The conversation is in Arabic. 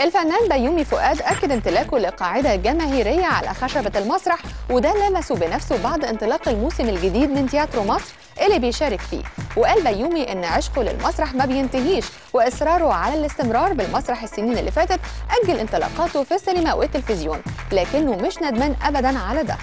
الفنان بيومي فؤاد أكد امتلاكه لقاعدة جماهيرية على خشبة المسرح وده لمسه بنفسه بعد انطلاق الموسم الجديد من تياترو مصر اللي بيشارك فيه. وقال بيومي إن عشقه للمسرح ما بينتهيش وإصراره على الاستمرار بالمسرح السنين اللي فاتت أجل انطلاقاته في السينما والتلفزيون لكنه مش ندمان ابدا على ده.